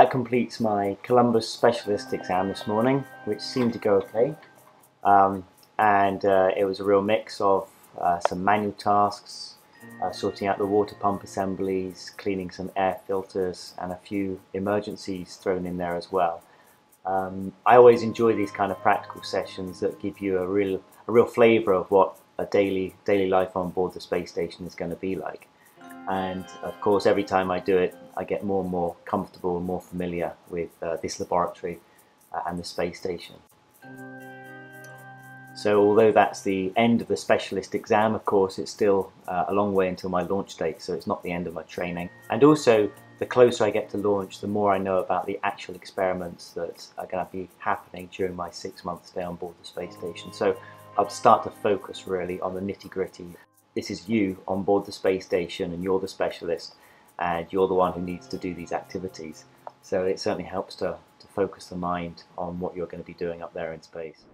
That completes my Columbus Specialist exam this morning, which seemed to go okay. Um, and uh, it was a real mix of uh, some manual tasks, uh, sorting out the water pump assemblies, cleaning some air filters, and a few emergencies thrown in there as well. Um, I always enjoy these kind of practical sessions that give you a real, a real flavour of what a daily, daily life on board the space station is going to be like. And of course, every time I do it, I get more and more comfortable and more familiar with uh, this laboratory uh, and the space station. So although that's the end of the specialist exam, of course, it's still uh, a long way until my launch date, so it's not the end of my training. And also, the closer I get to launch, the more I know about the actual experiments that are going to be happening during my six-month stay on board the space station. So I'll start to focus really on the nitty-gritty. This is you on board the space station, and you're the specialist, and you're the one who needs to do these activities. So it certainly helps to, to focus the mind on what you're going to be doing up there in space.